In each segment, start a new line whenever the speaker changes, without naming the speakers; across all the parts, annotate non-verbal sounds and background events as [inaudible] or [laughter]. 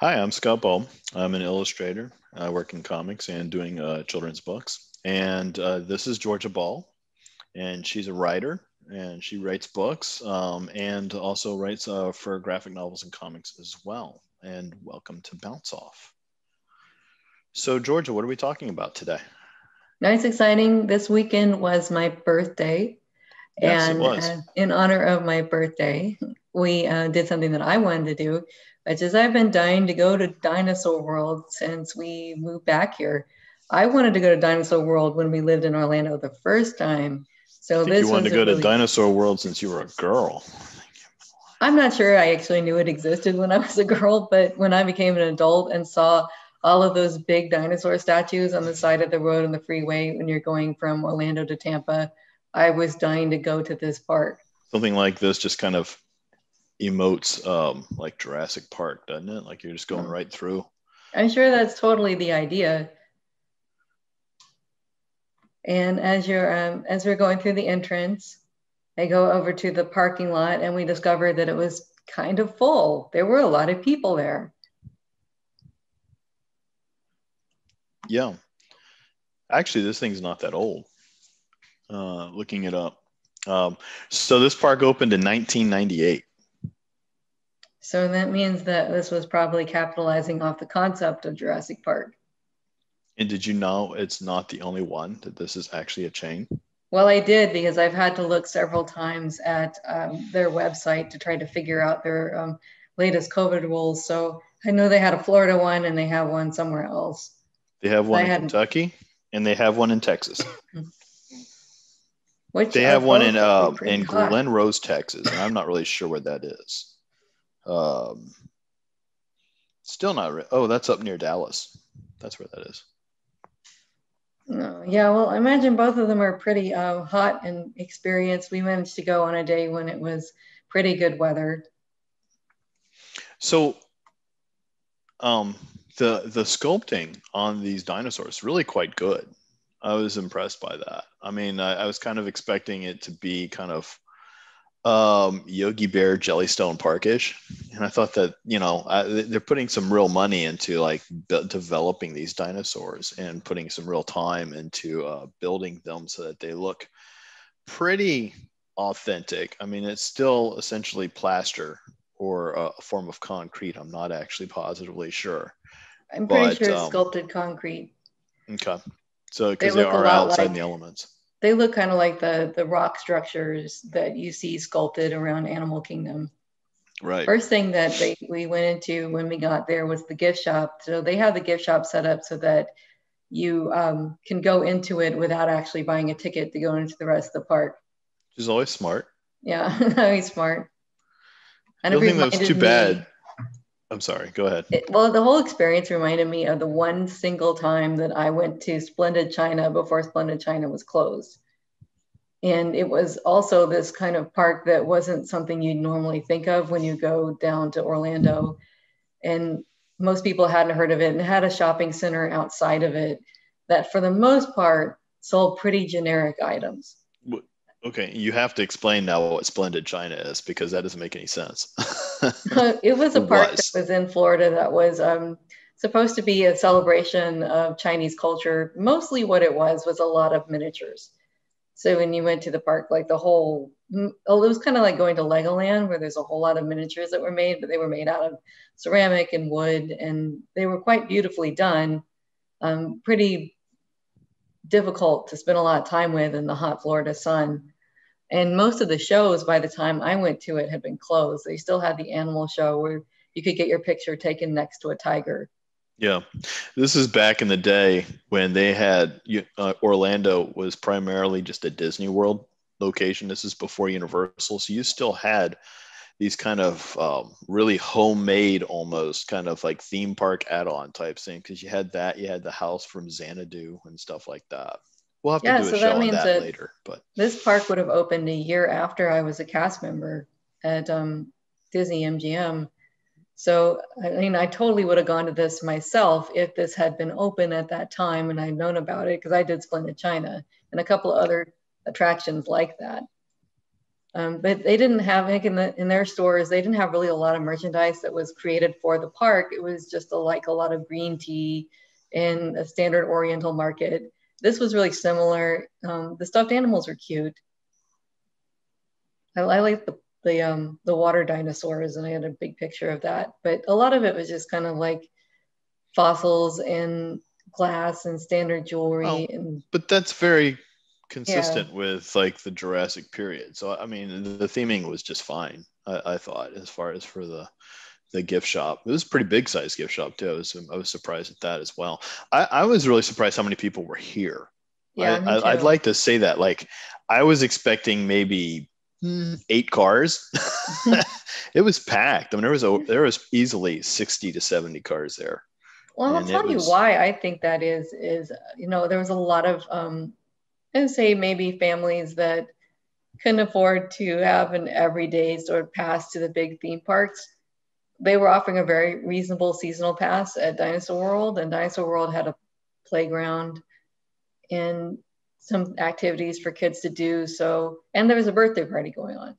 Hi, I'm Scott Ball. I'm an illustrator. I work in comics and doing uh, children's books. And uh, this is Georgia Ball, and she's a writer and she writes books um, and also writes uh, for graphic novels and comics as well. And welcome to Bounce Off. So, Georgia, what are we talking about today?
Nice, exciting. This weekend was my birthday.
Yes,
and
it was.
uh, in honor of my birthday, [laughs] we uh, did something that I wanted to do, which is I've been dying to go to Dinosaur World since we moved back here. I wanted to go to Dinosaur World when we lived in Orlando the first time. So this
you wanted to go to Dinosaur World since you were a girl.
I'm not sure I actually knew it existed when I was a girl, but when I became an adult and saw all of those big dinosaur statues on the side of the road on the freeway when you're going from Orlando to Tampa, I was dying to go to this park.
Something like this just kind of emotes um, like Jurassic Park, doesn't it? Like you're just going right through.
I'm sure that's totally the idea. And as you're um, as we're going through the entrance, I go over to the parking lot and we discover that it was kind of full. There were a lot of people there.
Yeah. Actually, this thing's not that old. Uh, looking it up. Um, so this park opened in 1998.
So that means that this was probably capitalizing off the concept of Jurassic Park.
And did you know it's not the only one that this is actually a chain?
Well, I did because I've had to look several times at um, their website to try to figure out their um, latest COVID rules. So I know they had a Florida one and they have one somewhere else.
They have one
I
in
hadn't-
Kentucky and they have one in Texas. [laughs]
Which
They have one in uh, in. Glen Rose, Texas, and I'm not really sure where that is. Um, still not. Re- oh, that's up near Dallas. That's where that is.
No, yeah, well, I imagine both of them are pretty uh, hot and experienced. We managed to go on a day when it was pretty good weather.
So, um, the the sculpting on these dinosaurs really quite good. I was impressed by that. I mean, I, I was kind of expecting it to be kind of um, Yogi Bear Jellystone Parkish, and I thought that you know I, they're putting some real money into like developing these dinosaurs and putting some real time into uh, building them so that they look pretty authentic. I mean, it's still essentially plaster or a, a form of concrete. I'm not actually positively sure.
I'm pretty
But,
sure it's
um,
sculpted concrete.
Okay, so because they,
a
are outside in
like-
the elements.
They look kind of like the the rock structures that you see sculpted around Animal Kingdom.
Right.
First thing that they, we went into when we got there was the gift shop. So they have the gift shop set up so that you um, can go into it without actually buying a ticket to go into the rest of the park.
Which is always smart.
Yeah, [laughs] very smart. And
only
it
thing that was too bad. I'm sorry. Go ahead.
it- well, the whole experience reminded me of the one single time that I went to Splendid China before Splendid China was closed. And it was also this kind of park that wasn't something you'd normally think of when you go down to Orlando. And most people hadn't heard of it and had a shopping center outside of it that, for the most part, sold pretty generic items.
Okay, you have to explain now what Splendid China is because that doesn't make any sense. [laughs]
it was a park
was.
that was in Florida that was um, supposed to be a celebration of Chinese culture. Mostly what it was was a lot of miniatures. So when you went to the park, like the whole, oh, it was kind of like going to Legoland where there's a whole lot of miniatures that were made, but they were made out of ceramic and wood and they were quite beautifully done. Um, pretty difficult to spend a lot of time with in the hot Florida sun. And most of the shows by the time I went to it had been closed. They still had the animal show where you could get your picture taken next to a tiger.
yeah, this is back in the day when they had uh, Orlando was primarily just a Disney World location. This is before Universal, so you still had these kind of um, really homemade, almost kind of like theme park add-on type thing because you had that, you had the house from Xanadu and stuff like that. We'll have to
Yeah,
do a
so
show
that
on
means
that,
that-
later, but
This park would have opened a year after I was a cast member at um, Disney MGM. So, I mean, I totally would have gone to this myself if this had been open at that time and I'd known about it because I did Splendid China and a couple of other attractions like that. Um, but they didn't have like in the in their stores, they didn't have really a lot of merchandise that was created for the park. It was just a, like a lot of green tea in a standard Oriental market. This was really similar. Um, the stuffed animals were cute. I, I like the the um the water dinosaurs, and I had a big picture of that. But a lot of it was just kind of like fossils and glass and standard jewelry. Oh, and
but that's very consistent yeah. with like the Jurassic period. So I mean, the theming was just fine. I, I, thought as far as for the the gift shop, it was a pretty big size gift shop too. I was I was surprised at that as well. I, I was really surprised how many people were here. Yeah, I, would like to say that. Like, I was expecting maybe eight cars. [laughs] it was packed. I mean, there was a, there was easily sixty to seventy cars there.
Well, I'll tell was, you why I think that is. Is you know there was a lot of um, and say maybe families that couldn't afford to have an everyday sort of pass to the big theme parks. They were offering a very reasonable seasonal pass at Dinosaur World, and Dinosaur World had a playground and some activities for kids to do. So, and there was a birthday party going on.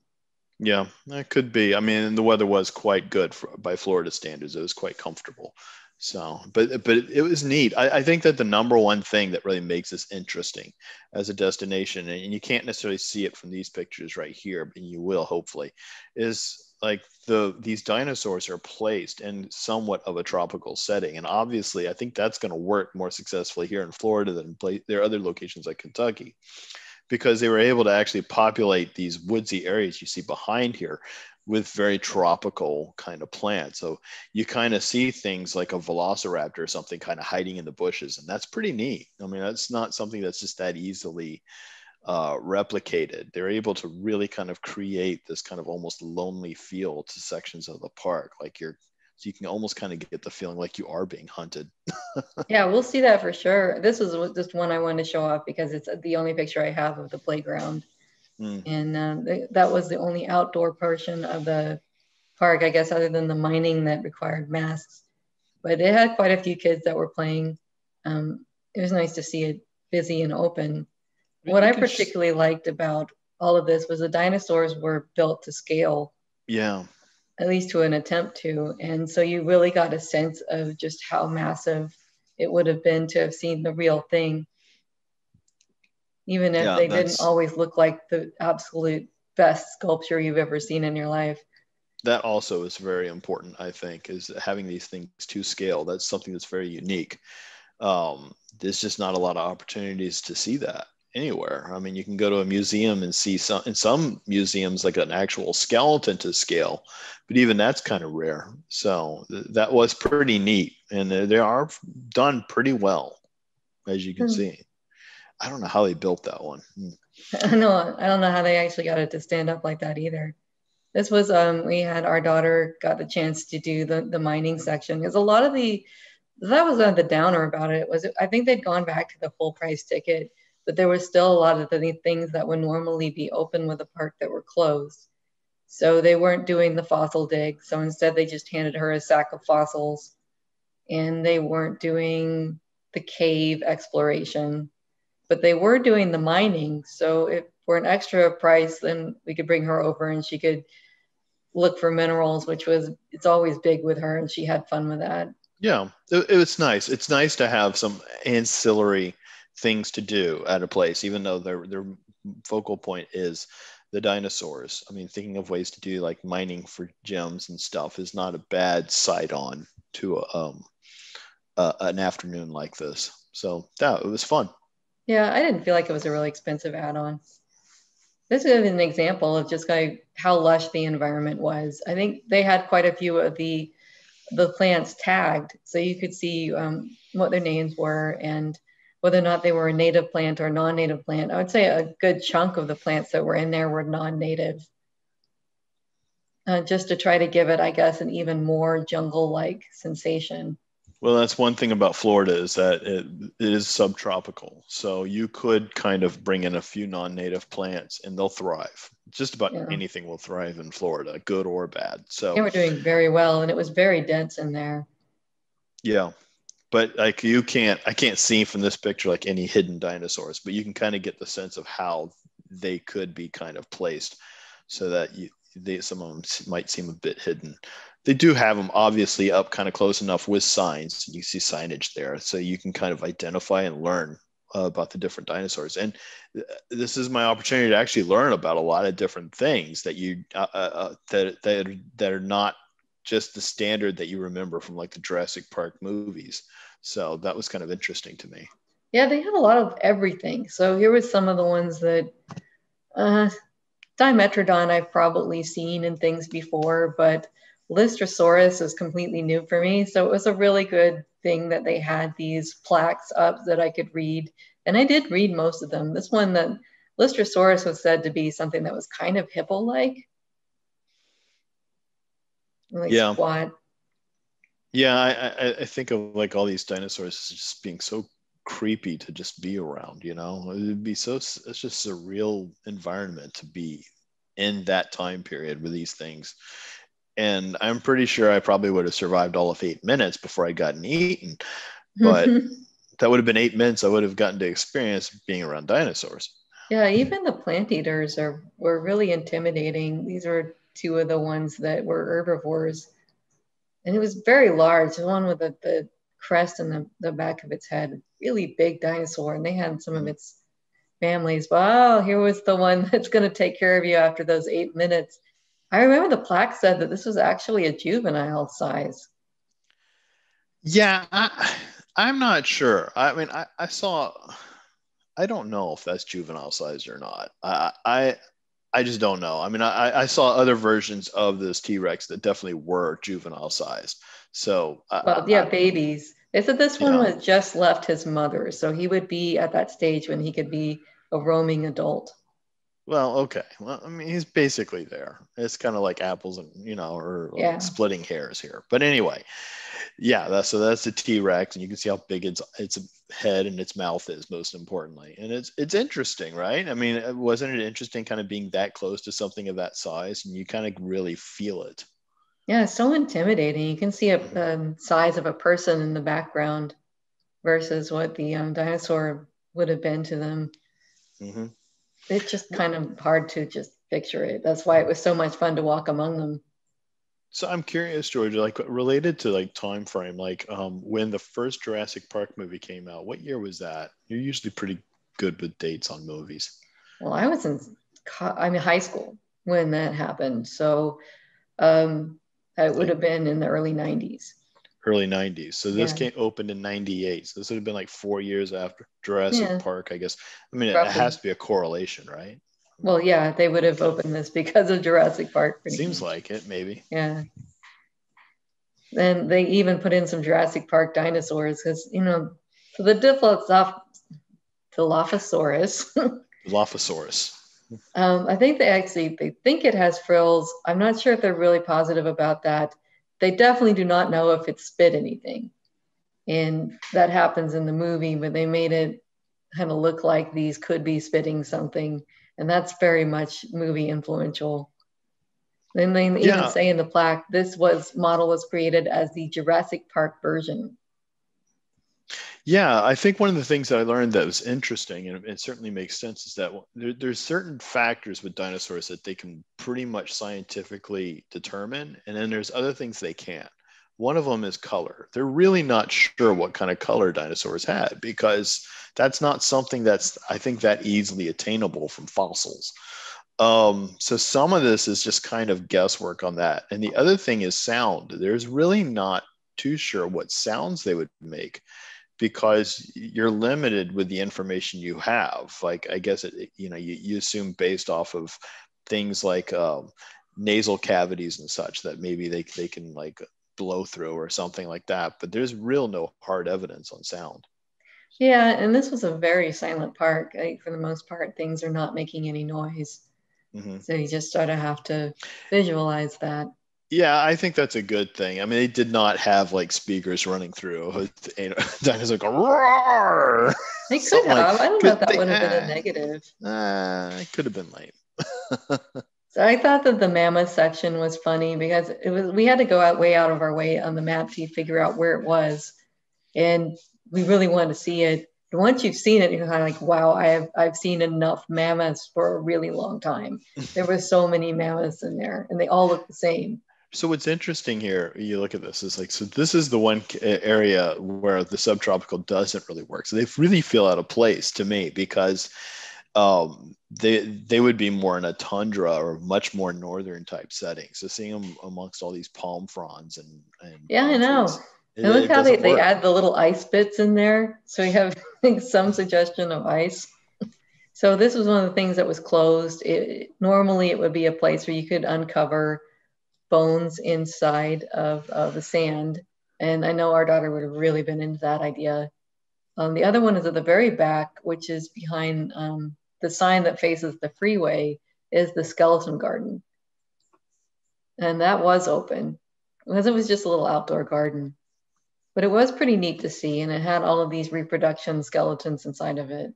Yeah, that could be. I mean, the weather was quite good for, by Florida standards. It was quite comfortable. So, but but it was neat. I, I, think that the number one thing that really makes this interesting as a destination, and you can't necessarily see it from these pictures right here, but you will hopefully, is like the these dinosaurs are placed in somewhat of a tropical setting, and obviously, I think that's going to work more successfully here in Florida than play, there are other locations like Kentucky because they were able to actually populate these woodsy areas you see behind here with very tropical kind of plants. So you kind of see things like a velociraptor or something kind of hiding in the bushes, and that's pretty neat. I mean, that's not something that's just that easily uh, replicated. They're able to really kind of create this kind of almost lonely feel to sections of the park, like you're. So you can almost kind of get the feeling like you are being hunted. [laughs]
yeah, we'll see that for sure. This is just one I wanted to show off because it's the only picture I have of the playground. Mm. And uh, th- that was the only outdoor portion of the park, I guess, other than the mining that required masks. But it had quite a few kids that were playing. Um, it was nice to see it busy and open. what I particularly liked about all of this was the dinosaurs were built to scale.
Yeah.
At least to an attempt to. And so you really got a sense of just how massive it would have been to have seen the real thing even if yeah, they didn't always look like the absolute best sculpture you've ever seen in your life.
That also is very important, I think, is having these things to scale. That's something that's very unique. Um, there's just not a lot of opportunities to see that anywhere. I mean, you can go to a museum and see some in some museums like an actual skeleton to scale, but even that's kind of rare. So th- that was pretty neat, and they are done pretty well, as you can mm. see. I don't know how they built that one.
I. I don't know how they actually got it to stand up like that either. This was um we had our daughter got the chance to do the the mining section because a lot of the that was uh, the downer about it was I think they'd gone back to the full price ticket, but there was still a lot of the things that would normally be open with the park that were closed. So they weren't doing the fossil dig. So instead they just handed her a sack of fossils and they weren't doing the cave exploration but they were doing the mining. So if for an extra price, then we could bring her over and she could look for minerals, which was it's always big with her, and she had fun with that.
Yeah, it, it was nice. It's nice to have some ancillary things to do at a place, even though their their focal point is the dinosaurs. I mean, thinking of ways to do like mining for gems and stuff is not a bad side on to um, uh, an afternoon like this. So yeah, it was fun.
Yeah, I didn't feel like it was a really expensive add-on. This is an example of just like how lush the environment was. I think they had quite a few of the the plants tagged, so you could see um, what their names were and whether or not they were a native plant or non-native plant. I would say a good chunk of the plants that were in there were non-native. Uh, just to try to give it, I guess, an even more jungle-like sensation.
Well, that's one thing about Florida is that it, it is subtropical. So you could kind of bring in a few non-native plants and they'll thrive. Just about yeah. anything will thrive in Florida, good or bad. So
they were doing very well and it was very dense in there.
Yeah. But like you can't I can't see from this picture like any hidden dinosaurs, but you can kind of get the sense of how they could be kind of placed so that you they some of them might seem a bit hidden. They do have them obviously up kind of close enough with signs. You see signage there, so you can kind of identify and learn uh, about the different dinosaurs. And th- this is my opportunity to actually learn about a lot of different things that you uh, uh, uh that that that are not just the standard that you remember from like the Jurassic Park movies. So that was kind of interesting to me.
Yeah, they had a lot of everything. So here was some of the ones that uh, Dimetrodon I've probably seen in things before, but Lystrosaurus is completely new for me. So it was a really good thing that they had these plaques up that I could read. And I did read most of them. This one that Lystrosaurus was said to be something that was kind of hippo-like.
Like yeah. Squat. Yeah, I, I, I think of like all these dinosaurs as just being so creepy to just be around, you know? It'd be so, it's just a real environment to be in that time period with these things. And I'm pretty sure I probably would have survived all of eight minutes before I gotten eaten. But [laughs] that would have been eight minutes I would have gotten to experience being around dinosaurs.
Yeah, even the plant eaters are were really intimidating. These were two of the ones that were herbivores. And it was very large, the one with the, the crest in the, the back of its head, really big dinosaur, and they had some of mm-hmm. its families. Wow, here was the one [laughs] that's going to take care of you after those eight minutes. I remember the plaque said that this was actually a juvenile size.
Yeah, I, am not sure. I mean, I, I, saw, I don't know if that's juvenile size or not. I, I, I just don't know. I mean, I, I saw other versions of this T Rex that definitely were juvenile sized. So,
well, yeah, I, babies. They said this one was just left his mother, so he would be at that stage when he could be a roaming adult.
Well, okay. Well, I mean, he's basically there. It's kind of like apples and you know, or yeah. like splitting hairs here. But anyway, yeah. That's so that's the T Rex, and you can see how big its its head and its mouth is, most importantly. And it's it's interesting, right? I mean, wasn't it interesting, kind of being that close to something of that size, and you kind of really feel it.
Yeah, it's so intimidating. You can see a um, size of a person in the background versus what the um, dinosaur would have been to them. Mm-hmm. It's just kind of hard to just picture it. That's why it was so much fun to walk among them.
So I'm curious, George, like related to like time frame, like um, when the first Jurassic Park movie came out, what year was that? You're usually pretty good with dates on movies.
Well, I was in, I mean, high school when that happened. So um, it would have been in the early 90s.
Early 90s. So this yeah. came opened in 98. So this would have been like four years after Jurassic yeah. Park, I guess. I mean, Roughly. it has to be a correlation, right?
Well, yeah, they would have opened this because of Jurassic Park.
Seems much. like it, maybe.
Yeah. And they even put in some Jurassic Park dinosaurs because, you know, the Dilophosaurus,
Dilophosaurus. [laughs] Dilophosaurus.
Um, I think they actually they think it has frills. I'm not sure if they're really positive about that. They definitely do not know if it spit anything, and that happens in the movie. But they made it kind of look like these could be spitting something, and that's very much movie influential. Then they even yeah. say in the plaque, this was model was created as the Jurassic Park version.
Yeah, I think one of the things that I learned that was interesting, and it certainly makes sense, is that there, there's certain factors with dinosaurs that they can pretty much scientifically determine, and then there's other things they can't. One of them is color. They're really not sure what kind of color dinosaurs had because that's not something that's, I think, that easily attainable from fossils. Um, so some of this is just kind of guesswork on that. And the other thing is sound. There's really not too sure what sounds they would make because you're limited with the information you have. Like I guess it, you know, you, you assume based off of things like um, nasal cavities and such that maybe they they can like blow through or something like that. But there's real no hard evidence on sound.
Yeah, and this was a very silent park. Like for the most part, things are not making any noise. Mm-hmm. So you just sort of have to visualize that.
Yeah, I think that's a good thing. I mean, they did not have like speakers running through. You know, [laughs] dinosaurs go roar.
They could have. Like, I don't know if that would have been a negative.
Uh, it could have been lame. [laughs]
so I thought that the mammoth section was funny because it was we had to go out way out of our way on the map to figure out where it was, and we really wanted to see it. once you've seen it, you're kind of like, wow, I have I've seen enough mammoths for a really long time. [laughs] There were so many mammoths in there, and they all look the same.
So what's interesting here, you look at this, is like so. This is the one area where the subtropical doesn't really work. So they really feel out of place to me because um, they they would be more in a tundra or much more northern type setting. So seeing them amongst all these palm fronds and, and
yeah, I know. Trees, and look how they, they add the little ice bits in there. So we have [laughs] some suggestion of ice. So this was one of the things that was closed. It, normally it would be a place where you could uncover bones inside of, the sand. And I know our daughter would have really been into that idea. Um, the other one is at the very back, which is behind um, the sign that faces the freeway, is the skeleton garden. And that was open because it was just a little outdoor garden but it was pretty neat to see and it had all of these reproduction skeletons inside of it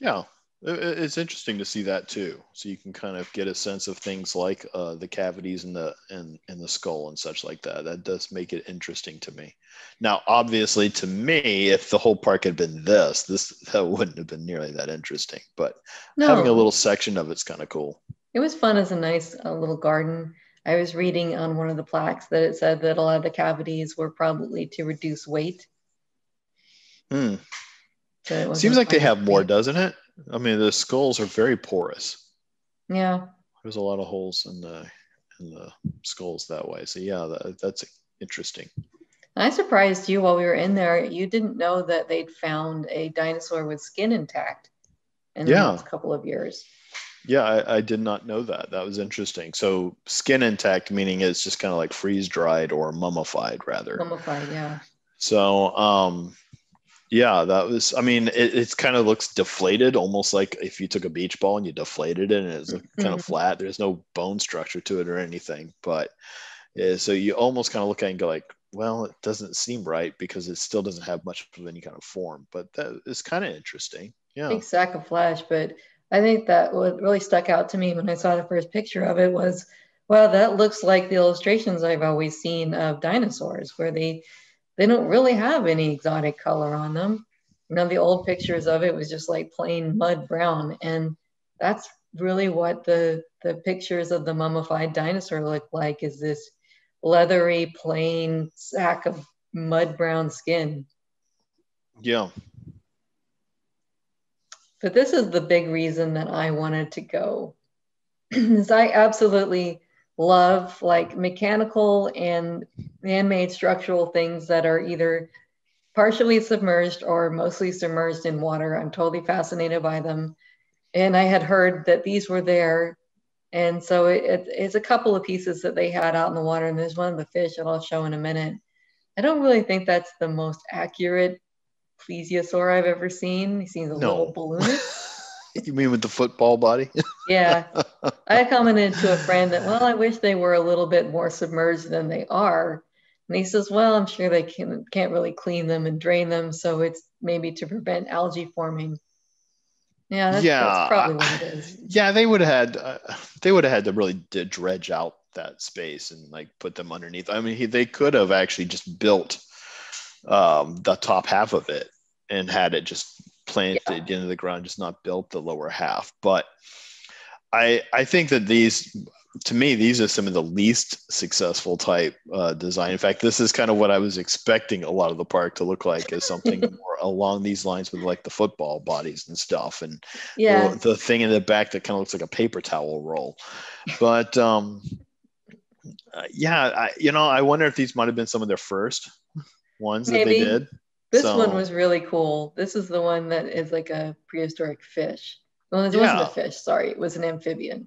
yeah it's interesting to see that too so you can kind of get a sense of things like uh, the cavities in the in, in the skull and such like that that does make it interesting to me now obviously to me if the whole park had been this this that wouldn't have been nearly that interesting but no. having a little section of it's kind of cool
it was fun as a nice uh, little garden I was reading on one of the plaques that it said that a lot of the cavities were probably to reduce weight.
Hmm. So Seems like they have more, doesn't it? I mean, the skulls are very porous.
Yeah.
There's a lot of holes in the in the skulls that way. So yeah, that, that's interesting.
I surprised you while we were in there. You didn't know that they'd found a dinosaur with skin intact in yeah. the last couple of years.
Yeah, I, I, did not know that. That was interesting. So skin intact, meaning it's just kind of like freeze dried or mummified, rather.
Mummified, yeah.
So, um, yeah, that was. I mean, it, it's kind of looks deflated, almost like if you took a beach ball and you deflated it, and it's kind mm-hmm. of flat. There's no bone structure to it or anything, but yeah, so you almost kind of look at it and go like, well, it doesn't seem right because it still doesn't have much of any kind of form. But that is kind of interesting. Yeah,
big sack of flesh, but I think that what really stuck out to me when I saw the first picture of it was, well, that looks like the illustrations I've always seen of dinosaurs, where they they don't really have any exotic color on them. You know, the old pictures of it was just like plain mud brown, and that's really what the the pictures of the mummified dinosaur look like. Is this leathery, plain sack of mud brown skin?
Yeah,
but this is the big reason that I wanted to go. [clears throat] is I absolutely love like mechanical and man-made structural things that are either partially submerged or mostly submerged in water. I'm totally fascinated by them. And I had heard that these were there. And so it, it, it's a couple of pieces that they had out in the water. And there's one of the fish that I'll show in a minute. I don't really think that's the most accurate plesiosaur I've ever seen. He seems a no. little balloon. [laughs] [laughs]
you mean with the football body? [laughs]
yeah. I commented to a friend that, well, I wish they were a little bit more submerged than they are. And he says, well, I'm sure they can, can't really clean them and drain them. So it's maybe to prevent algae forming. Yeah, that's, yeah, that's probably what it is.
Yeah, they would have had, uh, they would have had to really dredge out that space and like put them underneath. I mean, he, they could have actually just built um, the top half of it and had it just planted yeah. into the ground, just not built the lower half. But I I think that these to me these are some of the least successful type uh, design. In fact, this is kind of what I was expecting a lot of the park to look like as something [laughs] more along these lines with like the football bodies and stuff, and yeah, the, the thing in the back that kind of looks like a paper towel roll. But um, uh, yeah, I, you know, I wonder if these might have been some of their first ones Maybe. that they did.
This so, one was really cool. This is the one that is like a prehistoric fish. Well, it wasn't a fish. Sorry, it was an amphibian.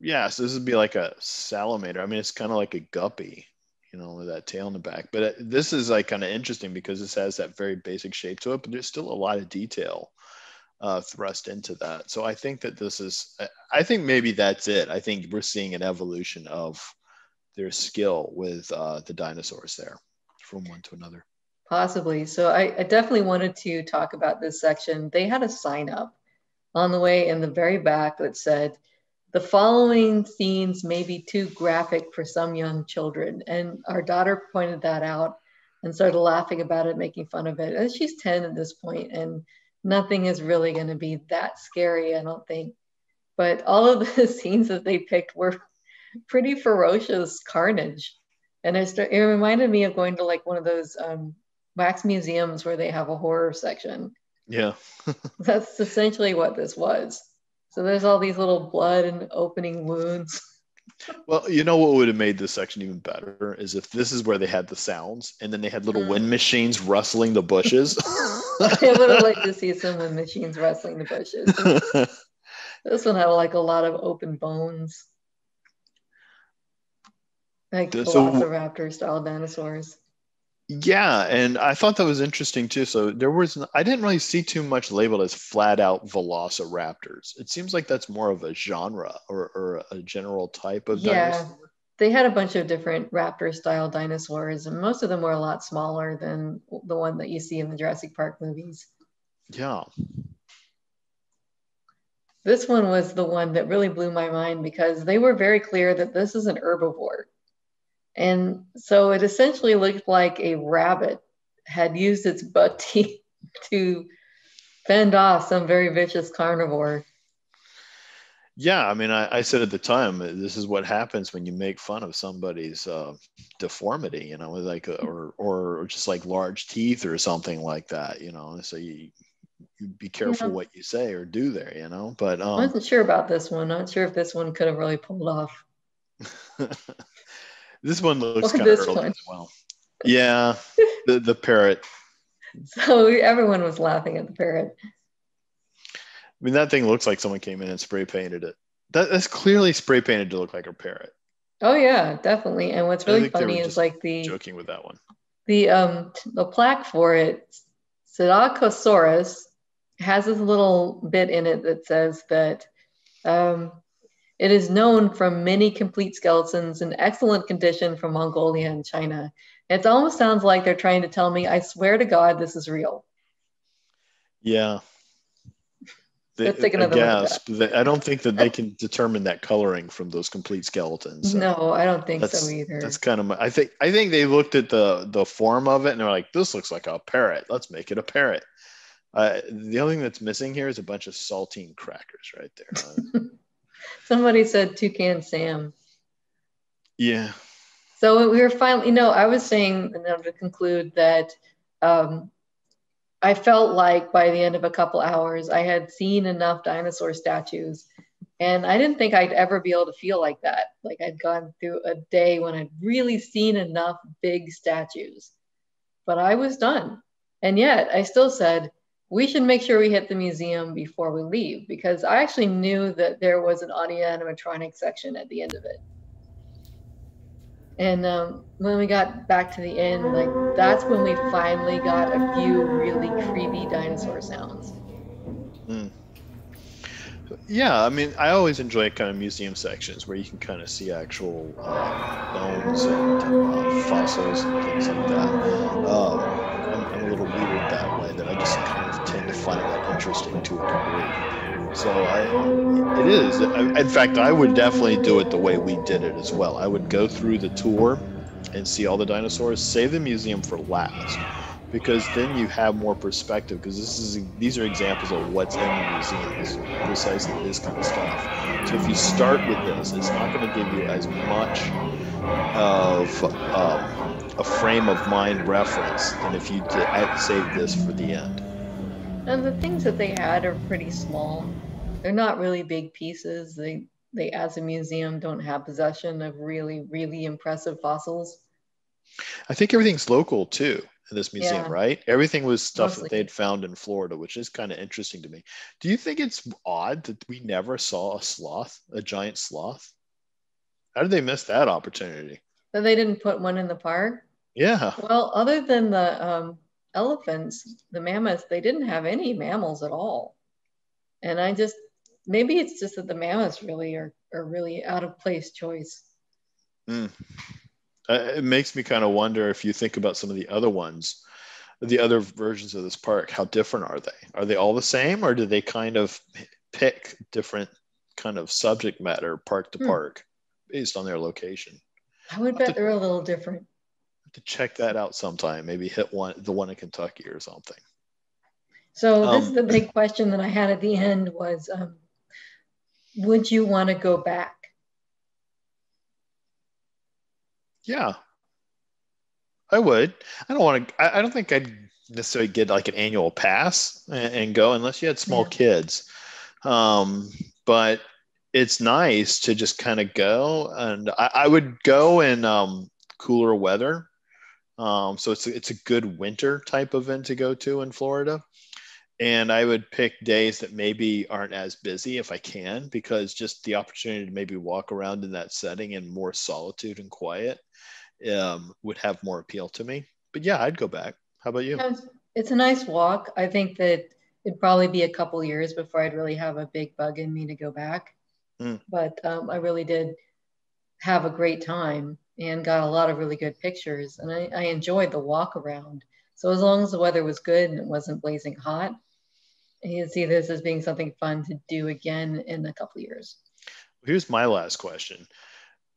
Yeah, so this would be like a salamander. I mean, it's kind of like a guppy, you know, with that tail in the back. But it, this is like kind of interesting because this has that very basic shape to it, but there's still a lot of detail uh, thrust into that. So I think that this is, I think maybe that's it. I think we're seeing an evolution of their skill with uh, the dinosaurs there from one to another.
Possibly. So I, I, definitely wanted to talk about this section. They had a sign up on the way in the very back that said, the following scenes may be too graphic for some young children. And our daughter pointed that out. and started laughing about it, making fun of it. And she's 10 at this point, and nothing is really going to be that scary, I don't think. But all of [laughs] the scenes that they picked were pretty ferocious carnage. And it, it reminded me of going to like one of those um, wax museums where they have a horror section.
Yeah. [laughs]
That's essentially what this was. So there's all these little blood and opening wounds. [laughs]
Well, you know what would have made this section even better is if this is where they had the sounds and then they had little mm. wind machines rustling the bushes. [laughs]
I would have liked to see some wind machines rustling the bushes. this one had like a lot of open bones. Like so, velociraptor style dinosaurs.
Yeah, and I thought that was interesting too. So there was I didn't really see too much labeled as flat out velociraptors. It seems like that's more of a genre or, or a general type of
yeah. Dinosaur. They had a bunch of different raptor style dinosaurs, and most of them were a lot smaller than the one that you see in the Jurassic Park movies.
Yeah.
This one was the one that really blew my mind because they were very clear that this is an herbivore. And so it essentially looked like a rabbit had used its butt [laughs] teeth to fend off some very vicious carnivore.
Yeah, I mean, I, I, said at the time, this is what happens when you make fun of somebody's uh, deformity, you know, like uh, or or just like large teeth or something like that, you know. So you, you be careful yeah. what you say or do there, you know. But um,
I wasn't sure about this one. Not sure if this one could have really pulled off. [laughs]
This one looks kind of early as well. Yeah, the the parrot. [laughs]
So everyone was laughing at the parrot.
I mean, that thing looks like someone came in and spray painted it. That, that's clearly spray painted to look like a parrot.
Oh yeah, definitely. And what's really funny is like the
joking with that one.
The um the plaque for it, Psittacosaurus, has this little bit in it that says that um, it is known from many complete skeletons in excellent condition from Mongolia and China. It almost sounds like they're trying to tell me, I swear to God, this is real.
Yeah. [laughs] I guess, but I don't think that they can determine that coloring from those complete skeletons.
So no, I don't think so either.
That's kind of my, I think I think they looked at the the form of it and they're like, this looks like a parrot. Let's make it a parrot. Uh, the only thing that's missing here is a bunch of saltine crackers right there. [laughs]
Somebody said Toucan Sam.
Yeah.
So we were finally, you know, I was saying, and then to conclude that um, I felt like by the end of a couple hours, I had seen enough dinosaur statues. And I didn't think I'd ever be able to feel like that. Like I'd gone through a day when I'd really seen enough big statues. But I was done. And yet I still said, we should make sure we hit the museum before we leave because I actually knew that there was an audio animatronic section at the end of it. And um, when we got back to the end, like that's when we finally got a few really creepy dinosaur sounds. Mm.
Yeah, I mean, I always enjoy kind of museum sections where you can kind of see actual uh, bones and uh, fossils and things like that. Um, I'm, I'm, a little weird that way that I just find that interesting to a degree. So I, it is. In fact, I would definitely do it the way we did it as well. I would go through the tour and see all the dinosaurs. Save the museum for last because then you have more perspective because this is these are examples of what's in the museum is precisely this kind of stuff so if you start with this it's not going to give you as much of um, a frame of mind reference than if you did, save this for the end
and the things that they had are pretty small they're not really big pieces they they as a museum don't have possession of really really impressive fossils
I think everything's local too in this museum, yeah. right? Everything was stuff Mostly. that they'd found in Florida, which is kind of interesting to me. Do you think it's odd that we never saw a sloth, a giant sloth? How did they miss that opportunity?
That they didn't put one in the park?
Yeah.
Well, other than the um, elephants, the mammoths, they didn't have any mammals at all. And I just, maybe it's just that the mammoths really are, are really out of place choice.
Mm uh, it makes me kind of wonder if you think about some of the other ones, the other versions of this park, how different are they? Are they all the same, or do they kind of pick different kind of subject matter park to hmm. park based on their location?
I would bet they're a little different.
To check that out sometime. Maybe hit one the one in Kentucky or something.
So this um, is the big question that I had at the end was, um, would you want to go back?
Yeah, I would. I don't want to. I, I don't think I'd necessarily get like an annual pass and, and go unless you had small yeah. kids. Um, but it's nice to just kind of go, and I, I, would go in um, cooler weather. Um, so it's a, it's a good winter type event to go to in Florida. And I would pick days that maybe aren't as busy if I can, because just the opportunity to maybe walk around in that setting in more solitude and quiet um, would have more appeal to me. But yeah, I'd go back. How about you?
It's a nice walk. I think that it'd probably be a couple years before I'd really have a big bug in me to go back. Mm. But um, I really did have a great time and got a lot of really good pictures. And I, I enjoyed the walk around. So as long as the weather was good and it wasn't blazing hot, you see this as being something fun to do again in a couple years.
Here's my last question.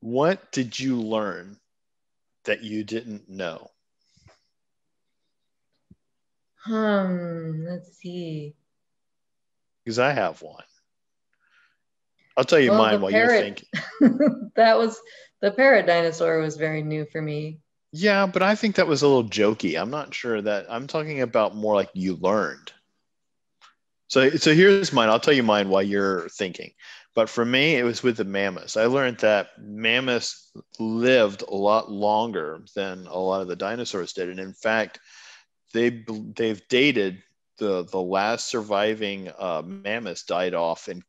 What did you learn that you didn't know?
Um, let's see.
Because I have one. I'll tell you well, mine while parrot,
you're thinking. [laughs] that was the parrot dinosaur was very new for me.
Yeah, but I think that was a little jokey. I'm not sure that I'm talking about more like you learned. So so here's mine. I'll tell you mine while you're thinking. But for me, it was with the mammoths. I learned that mammoths lived a lot longer than a lot of the dinosaurs did. And in fact, they, they've dated the, the last surviving uh, mammoths died off in,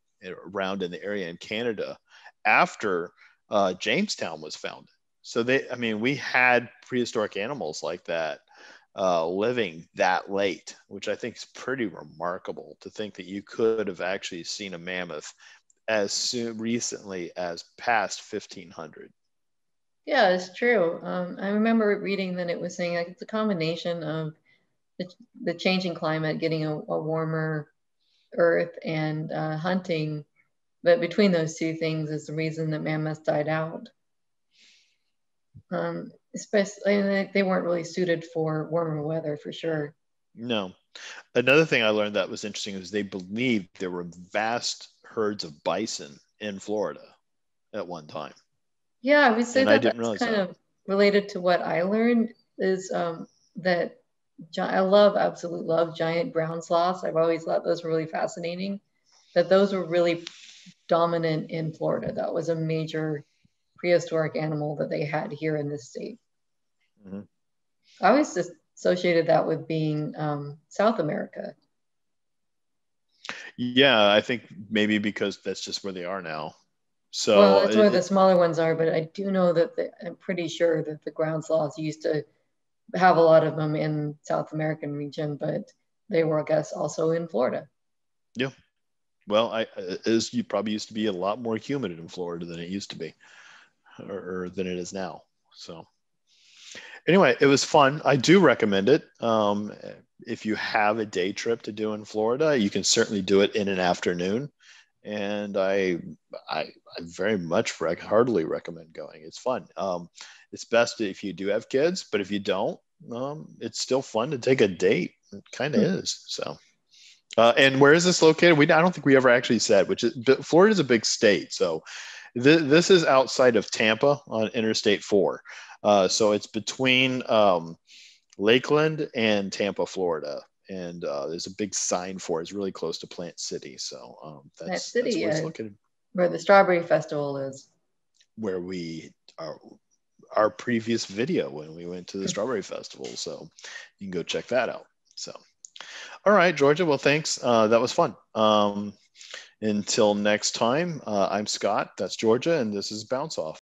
around in the area in Canada after uh, Jamestown was founded. So they, I mean, we had prehistoric animals like that uh, living that late, which I think is pretty remarkable to think that you could have actually seen a mammoth as soon recently as past 1500
yeah it's true um, i remember reading that it was saying like it's a combination of the, the changing climate getting a, a warmer earth and uh, hunting but between those two things is the reason that mammoths died out um, especially I they weren't really suited for warmer weather for sure
no another thing i learned that was interesting is they believed there were vast herds of bison in Florida at one time.
Yeah, I would say and that that's kind that. of related to what I learned is um, that I love, absolute love giant brown sloths. I've always thought those were really fascinating. That those were really dominant in Florida. That was a major prehistoric animal that they had here in this state. Mm-hmm. I always associated that with being um, South America.
Yeah, I think maybe because that's just where they are now. So
well, that's where it, the smaller ones are, but I do know that the, I'm pretty sure that the ground sloths used to have a lot of them in South American region, but they were, I guess, also in Florida.
Yeah. Well, I as you probably used to be a lot more humid in Florida than it used to be, or, or than it is now. So anyway, it was fun. I do recommend it. Um, if you have a day trip to do in Florida, you can certainly do it in an afternoon. And I, I, I very much rec- heartily recommend going. It's fun. Um, it's best if you do have kids, but if you don't, um, it's still fun to take a date. It kind of mm-hmm. is. So, uh, and where is this located? We I don't think we ever actually said. Which is Florida is a big state, so th- this is outside of Tampa on Interstate Four. Uh, so it's between um, Lakeland and Tampa, Florida. And uh, there's a big sign for it. It's really close to Plant City. So um, that's, Plant City, that's where it's located.
Where the Strawberry Festival is.
Where we are our previous video when we went to the Strawberry Festival. So you can go check that out. So, all right, Georgia. Well, thanks. Uh, that was fun. Um, until next time, uh, I'm Scott. That's Georgia, and this is Bounce Off.